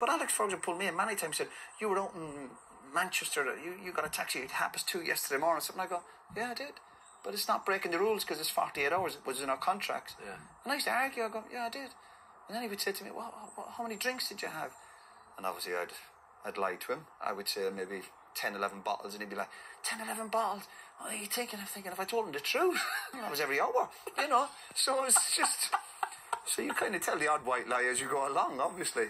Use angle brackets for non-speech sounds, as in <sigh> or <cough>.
But Alex Ferguson pulled me in many times. and Said you were out in Manchester. You you got a taxi at half past two yesterday morning. Something. I go, yeah, I did. But it's not breaking the rules because it's 48 hours. It was in our contract. Yeah. And I used to argue. I go, yeah, I did. And then he would say to me, well, how many drinks did you have? And obviously I'd, I'd lie to him. I would say maybe 10, 11 bottles. And he'd be like, 10, 11 bottles? What are you thinking? I'm thinking, if I told him the truth, <laughs> that was every hour, you know? So it's just, so you kind of tell the odd white lie as you go along, obviously.